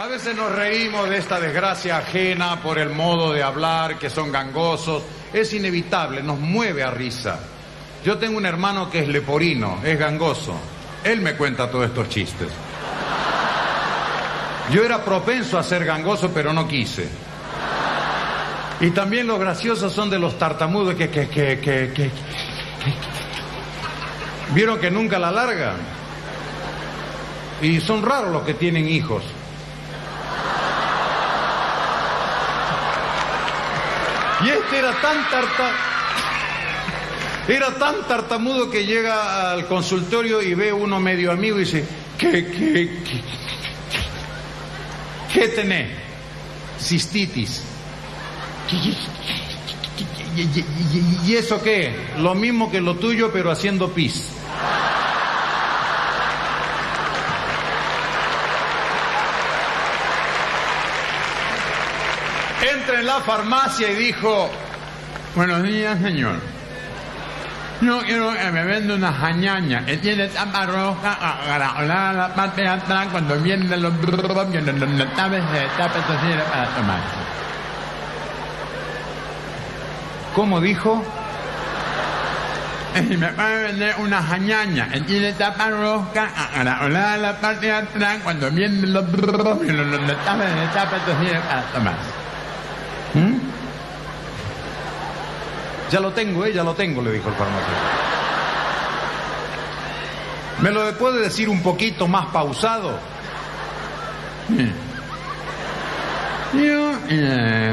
A veces nos reímos de esta desgracia ajena por el modo de hablar, que son gangosos. Es inevitable, nos mueve a risa. Yo tengo un hermano que es leporino, es gangoso. Él me cuenta todos estos chistes. Yo era propenso a ser gangoso, pero no quise. Y también los graciosos son de los tartamudos que, que, que, que, que, ¿Vieron que nunca la largan? Y son raros los que tienen hijos. Y este era tan tarta... Era tan tartamudo que llega al consultorio y ve uno medio amigo y dice, ¿qué, qué, qué, qué tenés? Cistitis. ¿Y eso qué? Lo mismo que lo tuyo, pero haciendo pis. Entra en la farmacia y dijo, buenos días, señor. Yo quiero que me venda una jañaña que tiene tapa roja a la parte de atrás cuando vienen los vienen los tabes de tapa para tomar. ¿Cómo dijo? Y me puede vender una jañaña que tiene tapa roja a la, la parte de atrás cuando vienen los vienen los tabes de tapa para tomar. Ya lo tengo, eh, ya lo tengo, le dijo el farmacéutico. ¿Me lo puede decir un poquito más pausado? Yo quiero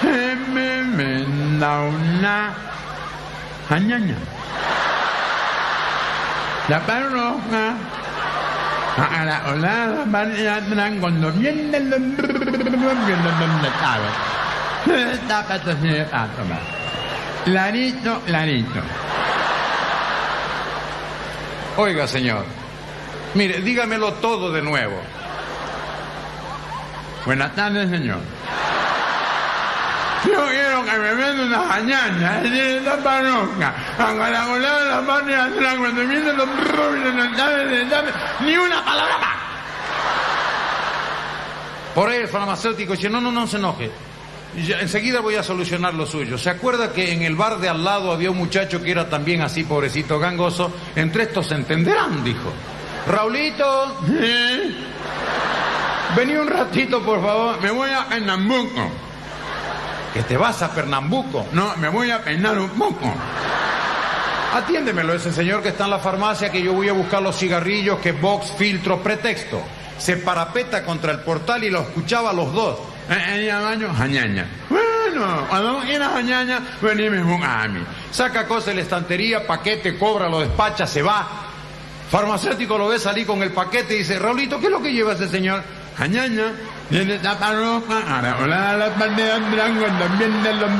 que me venda una jañaña. La parroja a la olada van cuando vienen los Clarito, clarito. Oiga, señor. Mire, dígamelo todo de nuevo. Buenas tardes, señor. Yo quiero que me venda una jañaña, tiene la parroquia, a la volada de la parte de atrás, cuando vienen los ni una palabra más. Por ahí el farmacéutico dice, no, no, no se enoje. Enseguida voy a solucionar lo suyo. ¿Se acuerda que en el bar de al lado había un muchacho que era también así, pobrecito, gangoso? Entre estos se entenderán, dijo. Raulito, vení un ratito, por favor. Me voy a Pernambuco. ¿Que te vas a Pernambuco? No, me voy a peinar un poco. Atiéndemelo, ese señor que está en la farmacia, que yo voy a buscar los cigarrillos, que box, filtro, pretexto se parapeta contra el portal y lo escuchaba a los dos. Eh, baño, jañaña. Bueno, cuando quieras jañaña, venime a mí. Saca cosas de la estantería, paquete, cobra, lo despacha, se va. Farmacéutico lo ve salir con el paquete y dice, Raulito, ¿qué es lo que lleva ese señor? Jañaña. Viene tapa roja, ahora, la parte de cuando viene los